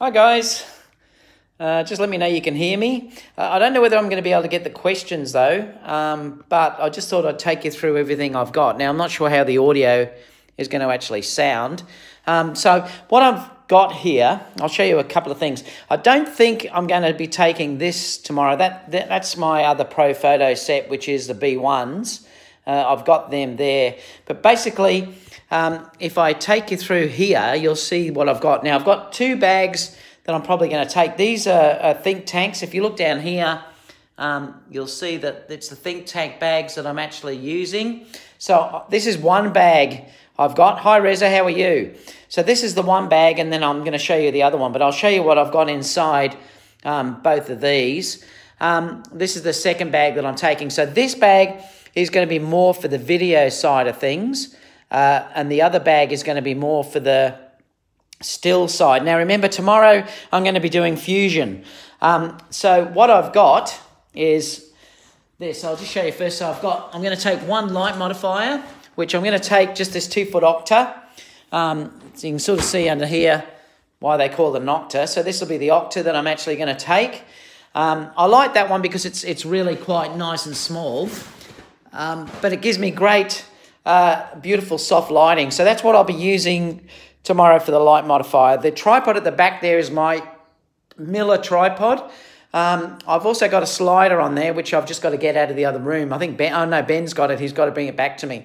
Hi, guys. Uh, just let me know you can hear me. Uh, I don't know whether I'm going to be able to get the questions though, um, but I just thought I'd take you through everything I've got. Now, I'm not sure how the audio is going to actually sound. Um, so, what I've got here, I'll show you a couple of things. I don't think I'm going to be taking this tomorrow. That, that That's my other Profoto set, which is the B1s. Uh, I've got them there. But basically, um, if I take you through here, you'll see what I've got. Now, I've got two bags that I'm probably going to take. These are, are, think tanks. If you look down here, um, you'll see that it's the think tank bags that I'm actually using. So uh, this is one bag I've got. Hi, Reza, how are you? So this is the one bag, and then I'm going to show you the other one. But I'll show you what I've got inside um, both of these. Um, this is the second bag that I'm taking. So this bag is going to be more for the video side of things. Uh, and the other bag is going to be more for the still side. Now remember, tomorrow I'm going to be doing fusion. Um, so what I've got is this. I'll just show you first. So I've got, I'm going to take one light modifier, which I'm going to take just this two foot octa. Um, so you can sort of see under here why they call it an octa. So this will be the octa that I'm actually going to take. Um, I like that one because it's, it's really quite nice and small. Um, but it gives me great, uh, beautiful soft lighting. So that's what I'll be using tomorrow for the light modifier. The tripod at the back there is my Miller tripod. Um, I've also got a slider on there, which I've just got to get out of the other room. I think Ben, oh no, Ben's got it. He's got to bring it back to me.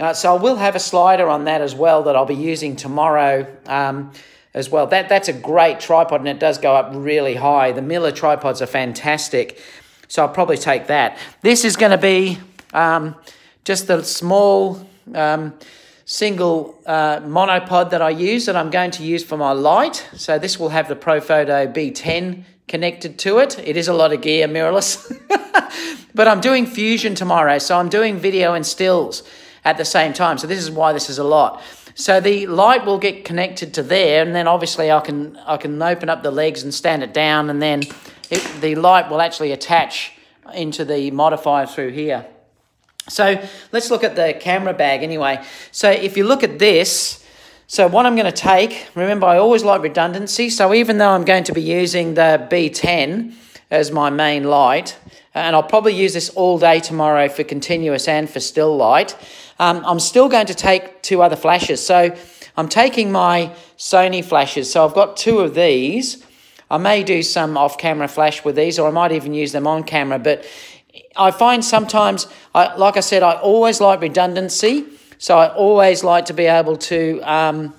Uh, so I will have a slider on that as well that I'll be using tomorrow um, as well. That That's a great tripod and it does go up really high. The Miller tripods are fantastic. So I'll probably take that. This is going to be um, just the small um, single uh, monopod that I use that I'm going to use for my light. So this will have the Profoto B10 connected to it. It is a lot of gear, mirrorless. but I'm doing fusion tomorrow, so I'm doing video and stills at the same time. So this is why this is a lot. So the light will get connected to there, and then obviously I can I can open up the legs and stand it down, and then it, the light will actually attach into the modifier through here. So let's look at the camera bag anyway. So if you look at this, so what I'm going to take, remember I always like redundancy. So even though I'm going to be using the B10 as my main light, and I'll probably use this all day tomorrow for continuous and for still light, um, I'm still going to take two other flashes. So I'm taking my Sony flashes. So I've got two of these. I may do some off-camera flash with these, or I might even use them on camera. But I find sometimes, I, like I said, I always like redundancy. So I always like to be able to um,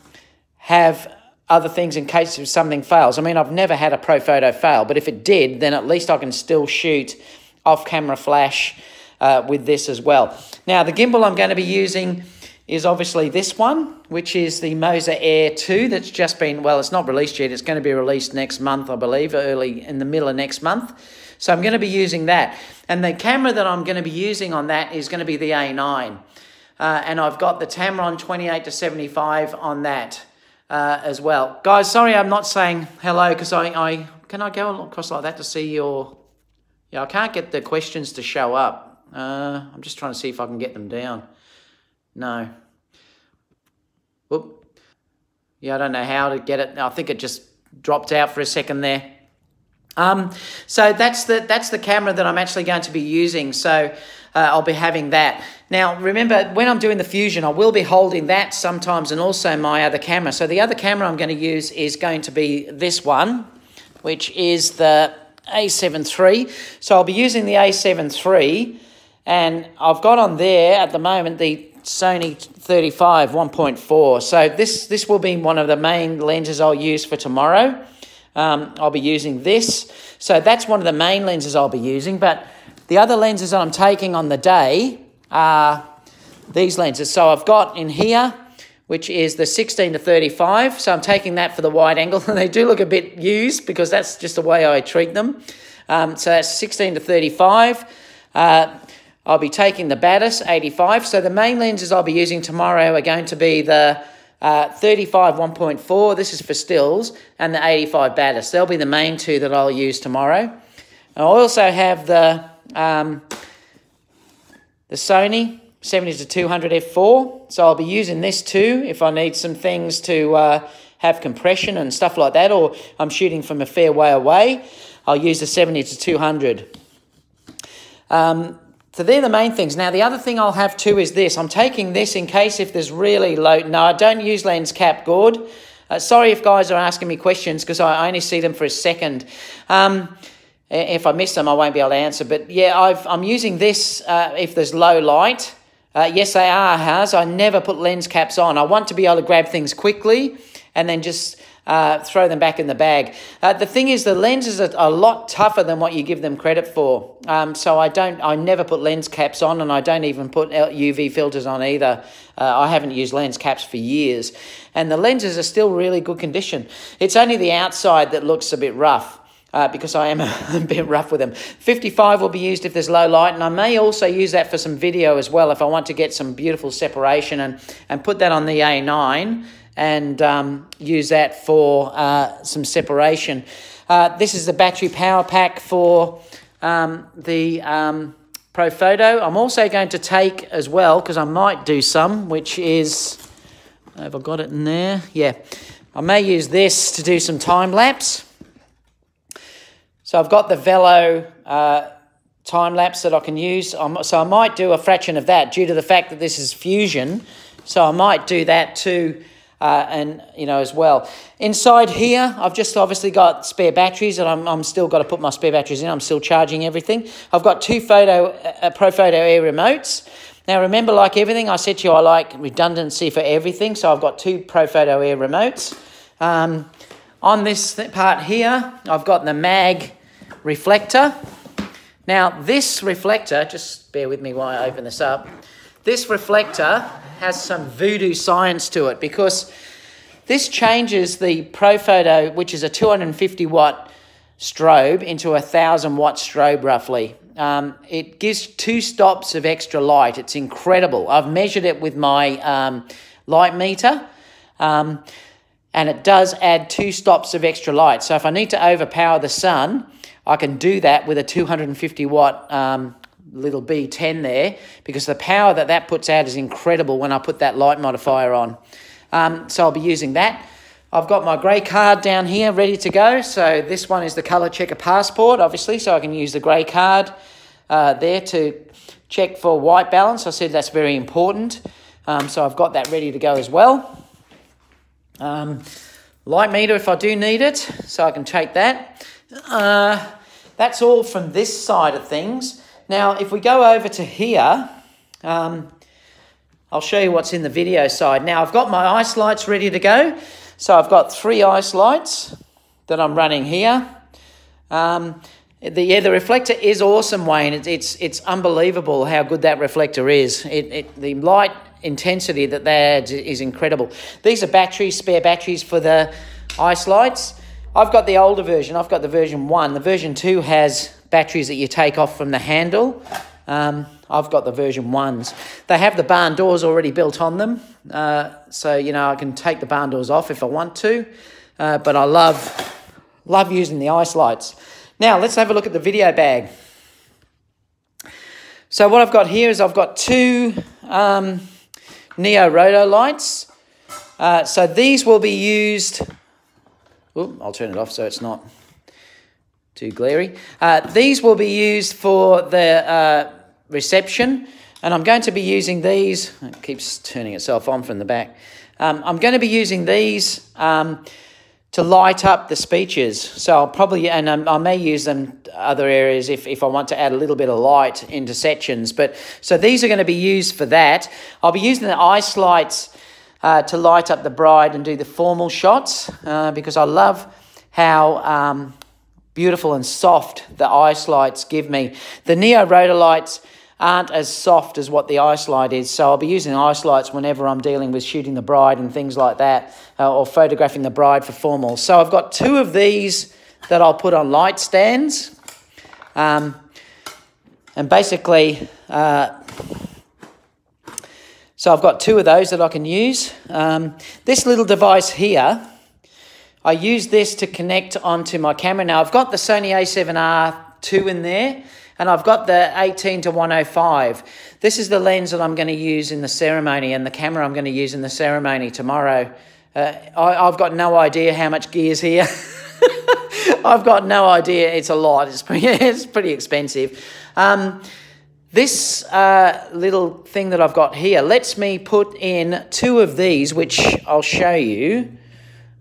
have other things in case if something fails. I mean, I've never had a Profoto fail, but if it did, then at least I can still shoot off-camera flash uh, with this as well. Now, the gimbal I'm going to be using is obviously this one, which is the Moza Air 2 that's just been, well, it's not released yet. It's going to be released next month, I believe, early in the middle of next month. So I'm going to be using that. And the camera that I'm going to be using on that is going to be the A9. Uh, and I've got the Tamron 28 to 75 on that uh, as well. Guys, sorry I'm not saying hello because I, I, can I go across like that to see your, yeah, I can't get the questions to show up. Uh, I'm just trying to see if I can get them down. No. Whoop. Yeah, I don't know how to get it. I think it just dropped out for a second there. Um, so that's the that's the camera that I'm actually going to be using. So uh, I'll be having that. Now remember, when I'm doing the Fusion, I will be holding that sometimes and also my other camera. So the other camera I'm going to use is going to be this one, which is the A7 III. So I'll be using the A7 III and I've got on there at the moment the Sony 35 1.4. So this, this will be one of the main lenses I'll use for tomorrow. Um, I'll be using this. So that's one of the main lenses I'll be using. But the other lenses that I'm taking on the day are these lenses. So I've got in here, which is the 16 to 35. So I'm taking that for the wide angle. And they do look a bit used because that's just the way I treat them. Um, so that's 16 to 35. Uh, I'll be taking the Batis 85. So the main lenses I'll be using tomorrow are going to be the uh, 35 1.4, this is for stills, and the 85 Batis. They'll be the main two that I'll use tomorrow. I also have the, um, the Sony 70 to 200 f4, so I'll be using this too if I need some things to uh, have compression and stuff like that, or I'm shooting from a fair way away, I'll use the 70 to 200. Um, so they're the main things. Now, the other thing I'll have too is this. I'm taking this in case if there's really low... No, I don't use lens cap, gourd. Uh, sorry if guys are asking me questions because I only see them for a second. Um, if I miss them, I won't be able to answer. But yeah, i am using this uh, if there's low light. Uh, yes, they are, has. I never put lens caps on. I want to be able to grab things quickly and then just uh, throw them back in the bag. Uh, the thing is, the lenses are a lot tougher than what you give them credit for. Um, so I don't, I never put lens caps on, and I don't even put UV filters on either. Uh, I haven't used lens caps for years, and the lenses are still really good condition. It's only the outside that looks a bit rough. Uh, because I am a, bit rough with them. 55 will be used if there's low light, and I may also use that for some video as well if I want to get some beautiful separation and, and put that on the A9 and um, use that for uh, some separation. Uh, this is the battery power pack for um, the um, Profoto. I'm also going to take as well, because I might do some, which is, have I got it in there? Yeah. I may use this to do some time lapse. So I've got the Velo uh, time lapse that I can use. so I might do a fraction of that due to the fact that this is Fusion. So I might do that too uh, and you know as well. Inside here, I've just obviously got spare batteries, and I'm, I'm still got to put my spare batteries in. I'm still charging everything. I've got two photo uh, Profoto Air remotes. Now remember, like everything, I said to you, I like redundancy for everything, so I've got two Profoto Air remotes. Um, on this part here, I've got the mag reflector. Now this reflector, just bear with me while I open this up. This reflector has some voodoo science to it because this changes the Profoto, which is a 250 watt strobe, into a 1000 watt strobe roughly. Um, it gives two stops of extra light. It's incredible. I've measured it with my um, light meter. Um, and it does add two stops of extra light. So if I need to overpower the sun, I can do that with a 250 watt um, little B10 there because the power that that puts out is incredible when I put that light modifier on. Um, so I'll be using that. I've got my grey card down here ready to go. So this one is the colour checker passport, obviously, so I can use the grey card uh, there to check for white balance. I said that's very important. Um, so I've got that ready to go as well. Um, light meter if I do need it, so I can take that. Uh, that's all from this side of things. Now, if we go over to here, um, I'll show you what's in the video side. Now, I've got my ice lights ready to go. So I've got three ice lights that I'm running here. Um, the, yeah, the reflector is awesome, Wayne. It's, it's, it's unbelievable how good that reflector is. It, it, the light intensity that add is incredible. These are batteries, spare batteries for the ice lights. I've got the older version. I've got the version 1. The version 2 has batteries that you take off from the handle. Um, I've got the version ones. They have the barn doors already built on them. Uh, so, you know, I can take the barn doors off if I want to. Uh, but I love, love using the ice lights. Now, let's have a look at the video bag. So what I've got here is I've got two um, Neo Rotolights. Uh, so these will be used... Ooh, I'll turn it off so it's not too glary. Uh, these will be used for the uh, reception, and I'm going to be using these. It keeps turning itself on from the back. Um, I'm going to be using these um, to light up the speeches. So I'll probably, and um, I may use them other areas if, if I want to add a little bit of light into sections. But so these are going to be used for that. I'll be using the ice lights uh, to light up the bride and do the formal shots uh, because I love how um, beautiful and soft the ice lights give me. The Neo Rotolights aren't as soft as what the ice light is, so I'll be using ice lights whenever I'm dealing with shooting the bride and things like that, uh, or photographing the bride for formal. So I've got two of these that I'll put on light stands. Um, and basically, uh, so I've got two of those that I can use. Um, this little device here I use this to connect onto my camera. Now I've got the Sony a7R2 in there and I've got the 18 to 105. This is the lens that I'm going to use in the ceremony and the camera I'm going to use in the ceremony tomorrow Uh, I, I've got no idea how much gear's here. I've got no idea. It's a lot. It's pretty, it's pretty expensive. Um, this uh, little thing that I've got here lets me put in two of these, which I'll show you.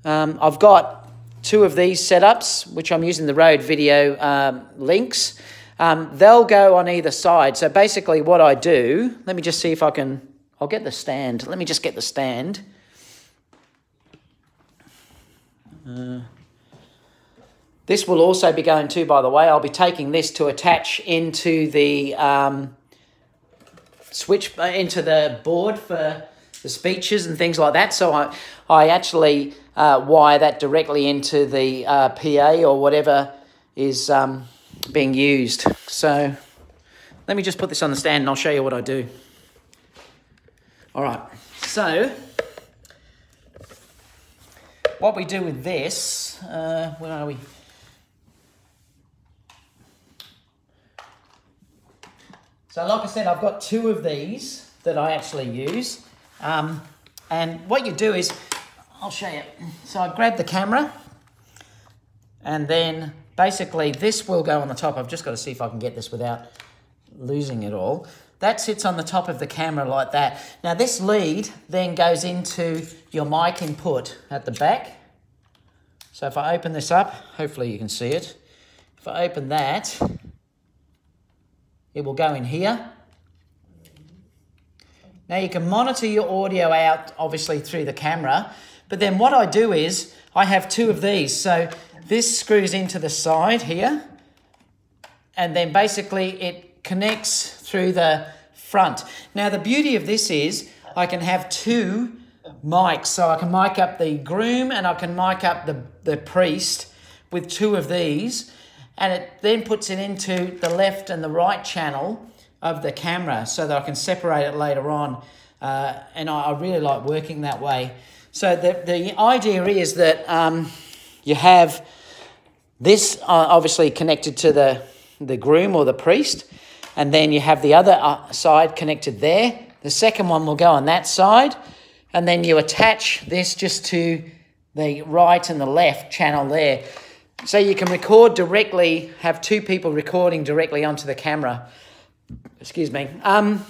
Um, I've got two of these setups, which I'm using the Rode video um, links. Um, they'll go on either side. So basically what I do, let me just see if I can, I'll get the stand. Let me just get the stand. Uh, this will also be going to, by the way, I'll be taking this to attach into the um, switch, uh, into the board for the speeches and things like that. So I, I actually uh, wire that directly into the uh, PA or whatever is um, being used. So let me just put this on the stand and I'll show you what I do. All right, so what we do with this, uh, where are we? So like I said, I've got two of these that I actually use. Um, and what you do is, I'll show you. So I grab the camera and then basically this will go on the top. I've just got to see if I can get this without losing it all. That sits on the top of the camera like that. Now this lead then goes into your mic input at the back. So if I open this up, hopefully you can see it. If I open that, it will go in here. Now you can monitor your audio out obviously through the camera, but then what I do is I have two of these. So this screws into the side here, and then basically it connects through the front. Now the beauty of this is I can have two mics. So I can mic up the groom and I can mic up the, the priest with two of these and it then puts it into the left and the right channel of the camera so that I can separate it later on. Uh, and I, I, really like working that way. So the, the idea is that um, you have this uh, obviously connected to the, the groom or the priest, and then you have the other uh, side connected there. The second one will go on that side, and then you attach this just to the right and the left channel there. So you can record directly, have two people recording directly onto the camera. Excuse me. Um,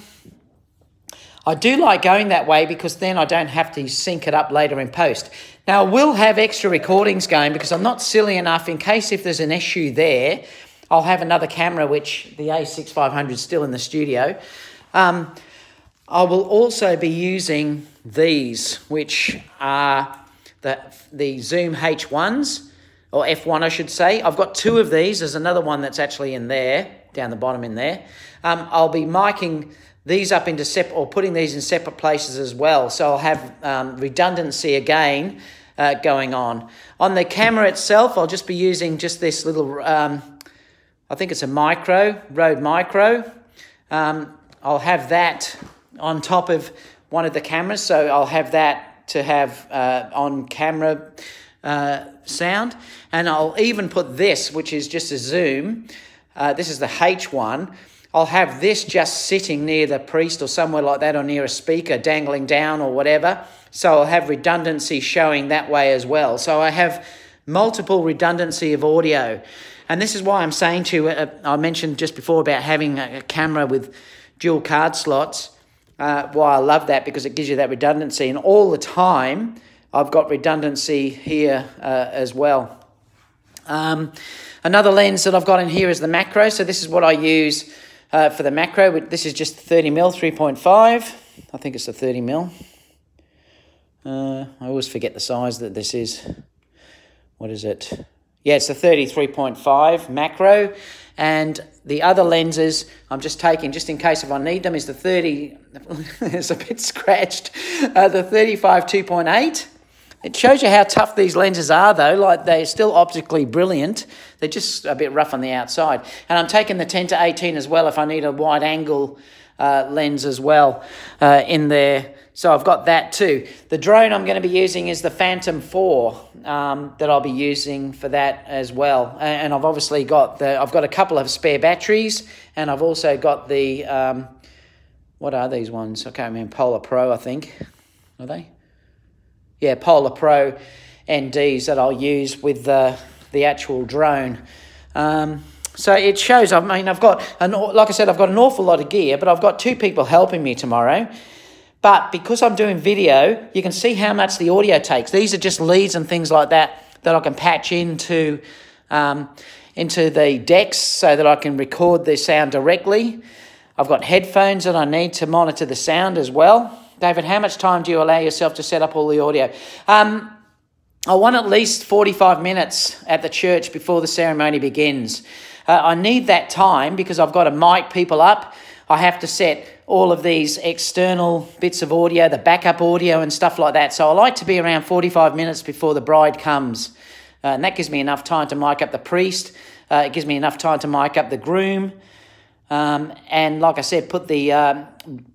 I do like going that way because then I don't have to sync it up later in post. Now, I will have extra recordings going because I'm not silly enough in case if there's an issue there, I'll have another camera, which the A6500 is still in the studio. Um, I will also be using these, which are the, the Zoom H1s or F1, I should say. I've got two of these. There's another one that's actually in there, down the bottom in there. Um, I'll be miking these up into separate, or putting these in separate places as well. So I'll have um, redundancy again uh, going on. On the camera itself, I'll just be using just this little, um, I think it's a micro, Rode Micro. Um, I'll have that on top of one of the cameras, so I'll have that to have uh, on camera uh, sound. And I'll even put this, which is just a zoom. Uh, this is the H1. I'll have this just sitting near the priest or somewhere like that or near a speaker dangling down or whatever. So I'll have redundancy showing that way as well. So I have multiple redundancy of audio. And this is why I'm saying to you, uh, I mentioned just before about having a camera with dual card slots. Uh, why I love that because it gives you that redundancy. And all the time, I've got redundancy here uh, as well. Um, another lens that I've got in here is the macro. So this is what I use uh, for the macro. This is just 30 mil, 3.5. I think it's a 30 mil. Uh, I always forget the size that this is. What is it? Yeah, it's a 33.5 macro. And the other lenses I'm just taking, just in case if I need them, is the 30, it's a bit scratched, uh, the 35 2.8 it shows you how tough these lenses are, though. Like they're still optically brilliant. They're just a bit rough on the outside. And I'm taking the 10 to 18 as well if I need a wide angle uh, lens as well uh, in there. So I've got that too. The drone I'm going to be using is the Phantom 4 um, that I'll be using for that as well. And I've obviously got the I've got a couple of spare batteries, and I've also got the um, what are these ones? I can't remember. Polar Pro, I think. Are they? Yeah, Polar Pro NDs that I'll use with the, the actual drone. Um, so it shows, I mean, I've got, an, like I said, I've got an awful lot of gear, but I've got two people helping me tomorrow. But because I'm doing video, you can see how much the audio takes. These are just leads and things like that that I can patch into, um, into the decks so that I can record the sound directly. I've got headphones that I need to monitor the sound as well. David, how much time do you allow yourself to set up all the audio? Um, I want at least 45 minutes at the church before the ceremony begins. Uh, I need that time because I've got to mic people up. I have to set all of these external bits of audio, the backup audio and stuff like that. So I like to be around 45 minutes before the bride comes. Uh, and that gives me enough time to mic up the priest. Uh, it gives me enough time to mic up the groom. Um, and like I said, put the um,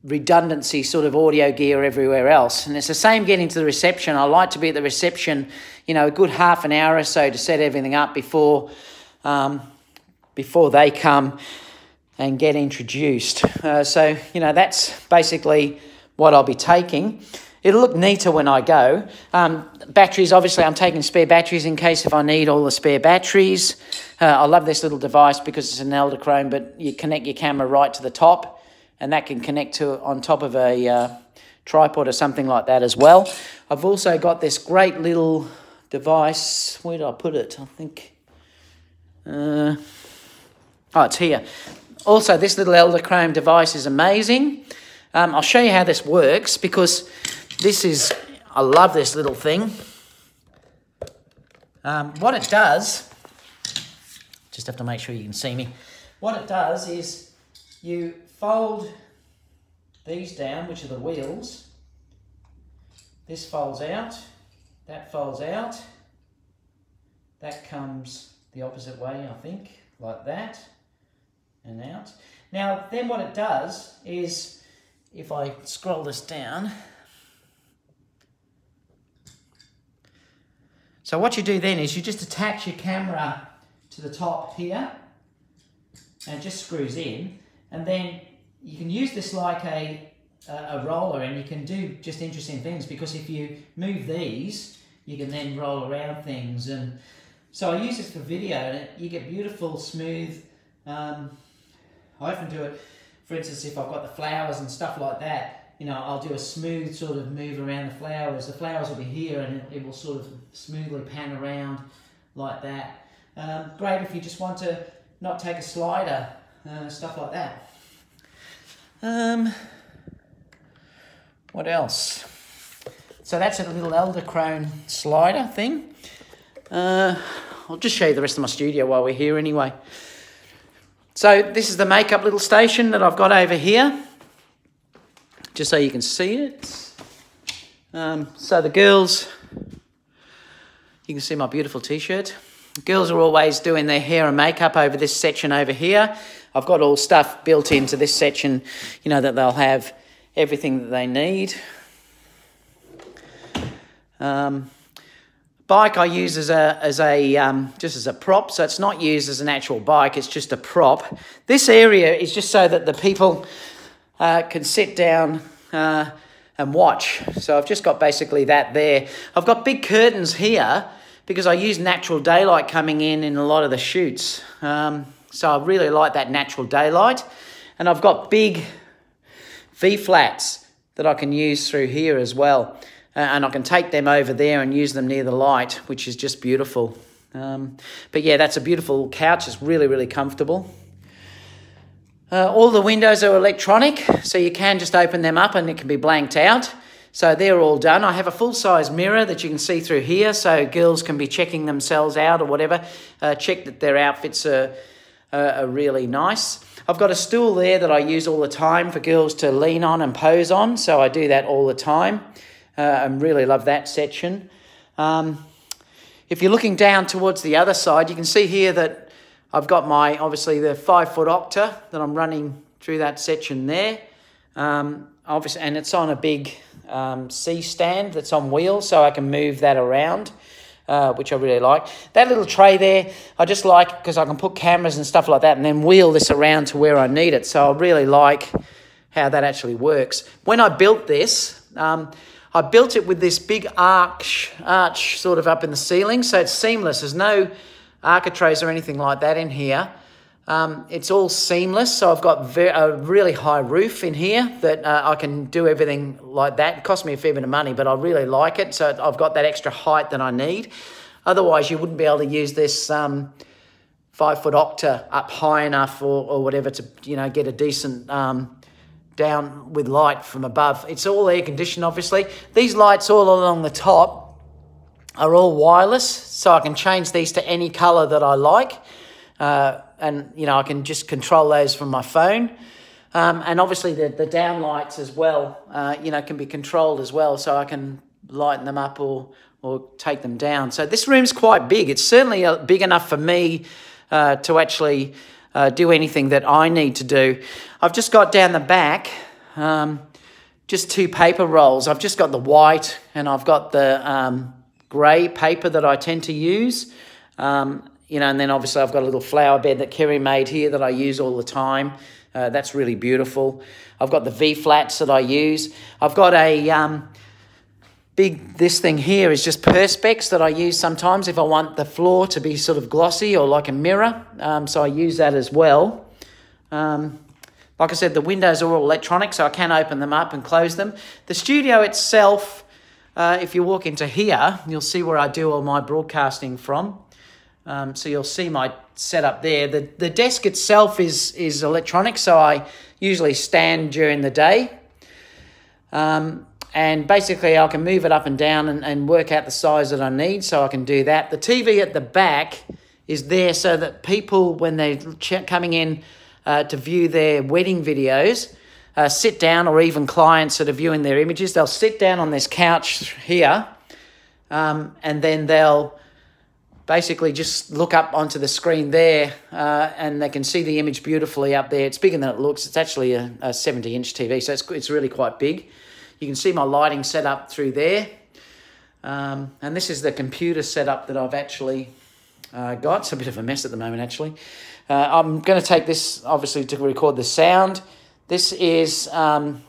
redundancy sort of audio gear everywhere else. And it's the same getting to the reception. I like to be at the reception, you know, a good half an hour or so to set everything up before, um, before they come and get introduced. Uh, so, you know, that's basically what I'll be taking. It'll look neater when I go. Um, batteries, obviously, I'm taking spare batteries in case if I need all the spare batteries. Uh, I love this little device because it's an Edelkrone, but you connect your camera right to the top, and that can connect to on top of a uh, tripod or something like that as well. I've also got this great little device. Where did I put it? I think. Uh, oh, it's here. Also, this little Edelkrone device is amazing. Um, I'll show you how this works because this is, I love this little thing. Um, what it does, just have to make sure you can see me. What it does is you fold these down, which are the wheels. This folds out, that folds out. That comes the opposite way, I think, like that and out. Now, then what it does is, if I scroll this down, so what you do then is you just attach your camera to the top here, and it just screws in, and then you can use this like a, a roller and you can do just interesting things because if you move these, you can then roll around things. And so I use this for video and you get beautiful, smooth, um, I often do it, for instance, if I've got the flowers and stuff like that, you know, I'll do a smooth sort of move around the flowers. The flowers will be here and it, will sort of smoothly pan around like that. Um, great if you just want to not take a slider, uh, stuff like that. Um, what else? So that's a little Edelkrone slider thing. Uh, I'll just show you the rest of my studio while we're here anyway. So this is the makeup little station that I've got over here, just so you can see it. Um, so the girls, you can see my beautiful t-shirt. Girls are always doing their hair and makeup over this section over here. I've got all stuff built into this section, you know, that they'll have everything that they need. Um, Bike I use as a, as a um, just as a prop, so it's not used as an actual bike, it's just a prop. This area is just so that the people uh, can sit down uh, and watch. So I've just got basically that there. I've got big curtains here because I use natural daylight coming in in a lot of the shoots. Um, so I really like that natural daylight. And I've got big V-flats that I can use through here as well. Uh, and I can take them over there and use them near the light, which is just beautiful. Um, but yeah, that's a beautiful couch. It's really, really comfortable. Uh, all the windows are electronic, so you can just open them up and it can be blanked out. So they're all done. I have a full-size mirror that you can see through here, so girls can be checking themselves out or whatever. Uh, check that their outfits are, are really nice. I've got a stool there that I use all the time for girls to lean on and pose on, so I do that all the time uh, and really love that section. Um, if you're looking down towards the other side, you can see here that I've got my, obviously, the five foot octa that I'm running through that section there. Um, obviously, and it's on a big um, C stand that's on wheels, so I can move that around. Uh, which I really like. That little tray there, I just like because I can put cameras and stuff like that and then wheel this around to where I need it. So I really like how that actually works. When I built this, um, I built it with this big arch, arch sort of up in the ceiling, so it's seamless. There's no architraves or anything like that in here. Um, it's all seamless, so I've got a really high roof in here that uh, I can do everything like that. It cost me a fair bit of money, but I really like it, so I've got that extra height that I need. Otherwise, you wouldn't be able to use this um, five foot octa up high enough or, or whatever to you know get a decent um, down with light from above. It's all air conditioned, obviously. These lights all along the top are all wireless, so I can change these to any color that I like. Uh, and, you know, I can just control those from my phone. Um, and obviously the, the down lights as well, uh, you know, can be controlled as well. So I can lighten them up or, or take them down. So this room's quite big. It's certainly uh, big enough for me uh, to actually uh, do anything that I need to do. I've just got down the back um, just two paper rolls. I've just got the white and I've got the um, grey paper that I tend to use. Um, you know, and then obviously I've got a little flower bed that Kerry made here that I use all the time. Uh, that's really beautiful. I've got the V flats that I use. I've got a um, big, this thing here is just Perspex that I use sometimes if I want the floor to be sort of glossy or like a mirror. Um, so I use that as well. Um, like I said, the windows are all electronic, so I can open them up and close them. The studio itself, uh, if you walk into here, you'll see where I do all my broadcasting from. Um, so you'll see my setup there. The, the desk itself is, is electronic, so I usually stand during the day. Um, and basically I can move it up and down and, and work out the size that I need, so I can do that. The TV at the back is there so that people, when they're coming in uh, to view their wedding videos, uh, sit down, or even clients that are viewing their images, they'll sit down on this couch here, um, and then they'll basically just look up onto the screen there uh, and they can see the image beautifully up there. It's bigger than it looks. It's actually a, a 70 inch TV, so it's, it's really quite big. You can see my lighting set up through there. Um, and this is the computer setup that I've actually uh, got. It's a bit of a mess at the moment, actually. Uh, I'm going to take this, obviously, to record the sound. This is um,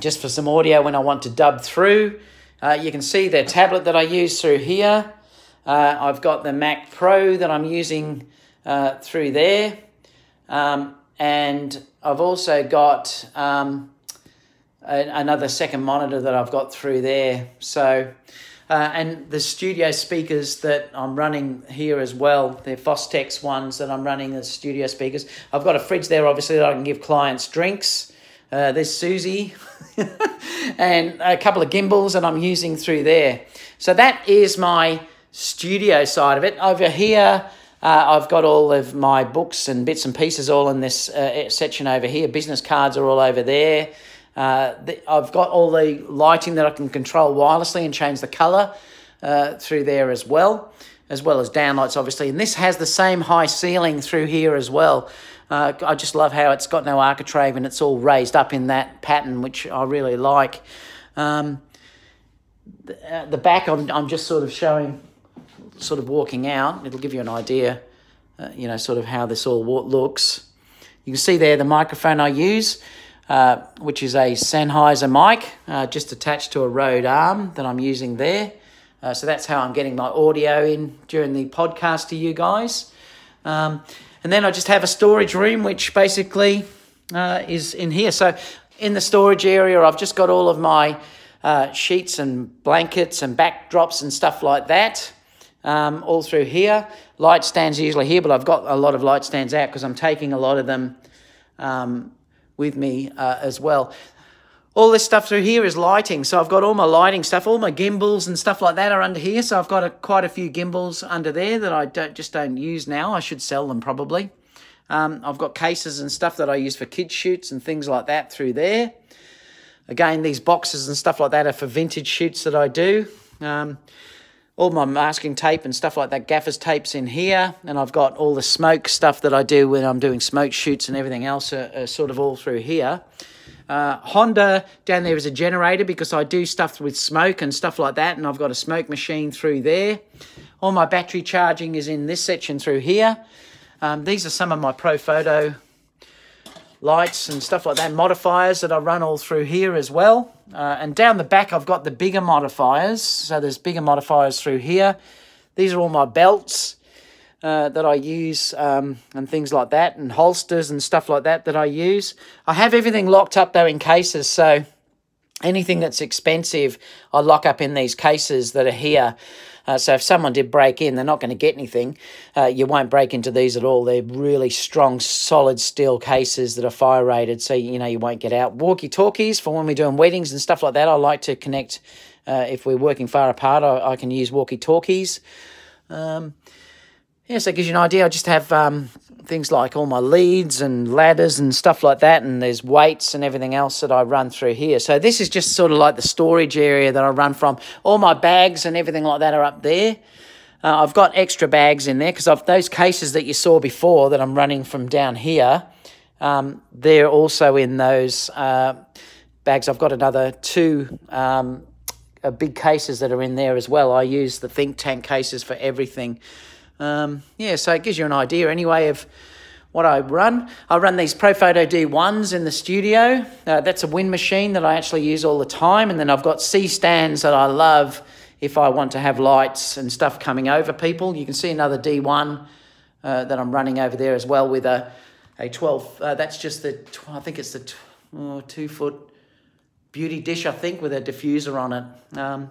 just for some audio when I want to dub through. Uh, you can see the tablet that I use through here. Uh, I've got the Mac Pro that I'm using uh, through there. Um, and I've also got um, a, another second monitor that I've got through there. So, uh, and the studio speakers that I'm running here as well, they're Fostex ones that I'm running as studio speakers. I've got a fridge there, obviously, that I can give clients drinks. Uh, there's Susie and a couple of gimbals that I'm using through there. So that is my studio side of it. Over here, uh, I've got all of my books and bits and pieces all in this uh, section over here. Business cards are all over there. Uh, the, I've got all the lighting that I can control wirelessly and change the colour uh, through there as well, as well as downlights, obviously. And this has the same high ceiling through here as well. Uh, I just love how it's got no architrave and it's all raised up in that pattern, which I really like. Um, the, uh, the back, I'm, I'm just sort of showing sort of walking out, it'll give you an idea, uh, you know, sort of how this all looks. You can see there the microphone I use, uh, which is a Sennheiser mic, uh, just attached to a Rode arm that I'm using there. Uh, so that's how I'm getting my audio in during the podcast to you guys. Um, and then I just have a storage room, which basically uh, is in here. So in the storage area, I've just got all of my uh, sheets and blankets and backdrops and stuff like that um, all through here. Light stands usually here, but I've got a lot of light stands out because I'm taking a lot of them um, with me uh, as well. All this stuff through here is lighting. So I've got all my lighting stuff, all my gimbals and stuff like that are under here. So I've got a, quite a few gimbals under there that I don't just don't use now. I should sell them probably. Um, I've got cases and stuff that I use for kids shoots and things like that through there. Again, these boxes and stuff like that are for vintage shoots that I do. Um, all my masking tape and stuff like that, gaffer's tapes in here, and I've got all the smoke stuff that I do when I'm doing smoke shoots and everything else are, are sort of all through here. Uh, Honda down there is a generator because I do stuff with smoke and stuff like that, and I've got a smoke machine through there. All my battery charging is in this section through here. Um, these are some of my Profoto lights and stuff like that, modifiers that I run all through here as well. Uh, and down the back, I've got the bigger modifiers. So there's bigger modifiers through here. These are all my belts uh, that I use um, and things like that, and holsters and stuff like that that I use. I have everything locked up though in cases, so anything that's expensive, I lock up in these cases that are here. Uh, so if someone did break in, they're not going to get anything. Uh, you won't break into these at all. They're really strong, solid steel cases that are fire rated, so you know you won't get out. Walkie talkies for when we're doing weddings and stuff like that. I like to connect. Uh, if we're working far apart, I, I can use walkie talkies. Um, yeah, so it gives you an idea. I just have um, things like all my leads and ladders and stuff like that, and there's weights and everything else that I run through here. So this is just sort of like the storage area that I run from. All my bags and everything like that are up there. Uh, I've got extra bags in there because those cases that you saw before that I'm running from down here. Um, they're also in those uh, bags. I've got another two um, uh, big cases that are in there as well. I use the think tank cases for everything. Um, yeah, so it gives you an idea anyway of what I run. I run these Profoto D1s in the studio. Uh, that's a wind machine that I actually use all the time. And then I've got C stands that I love if I want to have lights and stuff coming over people. You can see another D1 uh, that I'm running over there as well with a, a 12. Uh, that's just the, I think it's the oh, two foot beauty dish, I think, with a diffuser on it. Um,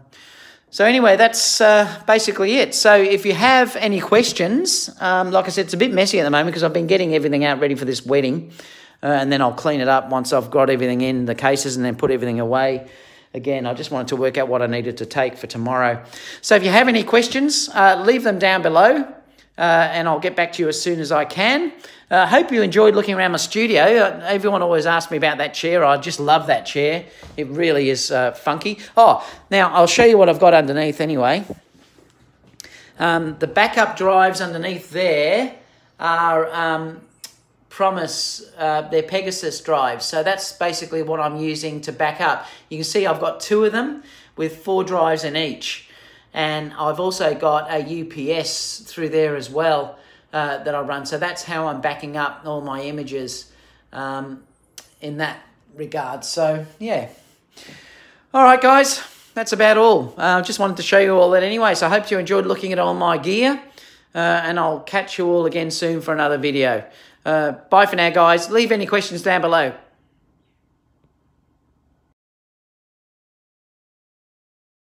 so anyway, that's uh, basically it. So if you have any questions, um, like I said, it's a bit messy at the moment because I've been getting everything out ready for this wedding. Uh, and then I'll clean it up once I've got everything in the cases and then put everything away. Again, I just wanted to work out what I needed to take for tomorrow. So if you have any questions, uh, leave them down below. Uh, and I'll get back to you as soon as I can. I uh, hope you enjoyed looking around my studio. Uh, everyone always asks me about that chair. I just love that chair. It really is uh, funky. Oh, now I'll show you what I've got underneath anyway. Um, the backup drives underneath there are um, Promise, uh, they're Pegasus drives. So that's basically what I'm using to back up. You can see I've got two of them with four drives in each and I've also got a UPS through there as well uh, that I run. So that's how I'm backing up all my images um, in that regard. So yeah. All right, guys, that's about all. I uh, just wanted to show you all that anyway. So I hope you enjoyed looking at all my gear. Uh, and I'll catch you all again soon for another video. Uh, bye for now, guys. Leave any questions down below.